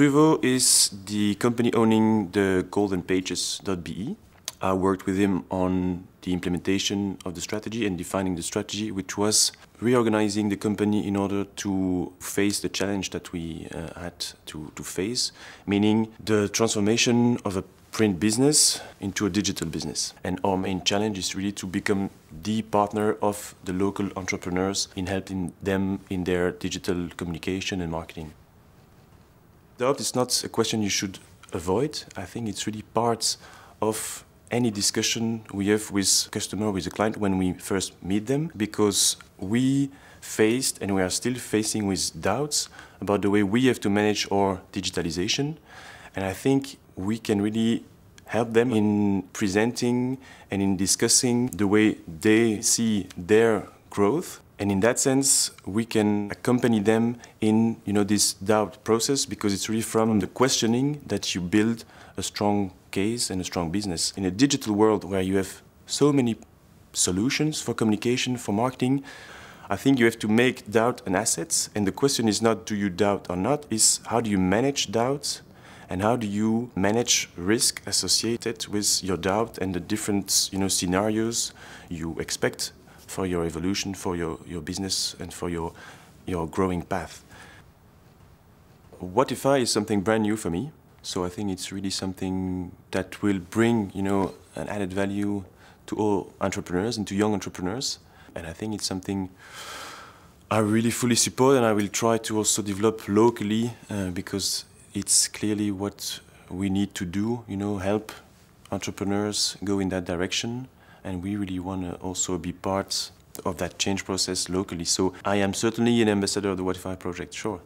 Struvo is the company owning the goldenpages.be. I worked with him on the implementation of the strategy and defining the strategy, which was reorganizing the company in order to face the challenge that we uh, had to, to face, meaning the transformation of a print business into a digital business. And our main challenge is really to become the partner of the local entrepreneurs in helping them in their digital communication and marketing. Doubt is not a question you should avoid. I think it's really part of any discussion we have with customer, with a client when we first meet them, because we faced and we are still facing with doubts about the way we have to manage our digitalization. And I think we can really help them in presenting and in discussing the way they see their growth. And in that sense, we can accompany them in you know, this doubt process because it's really from the questioning that you build a strong case and a strong business. In a digital world where you have so many solutions for communication, for marketing, I think you have to make doubt an asset. And the question is not do you doubt or not, is how do you manage doubts and how do you manage risk associated with your doubt and the different you know, scenarios you expect for your evolution, for your, your business and for your, your growing path. Watify is something brand new for me. So I think it's really something that will bring, you know, an added value to all entrepreneurs and to young entrepreneurs. And I think it's something I really fully support and I will try to also develop locally uh, because it's clearly what we need to do, you know, help entrepreneurs go in that direction. And we really want to also be part of that change process locally. So I am certainly an ambassador of the Watify project, sure.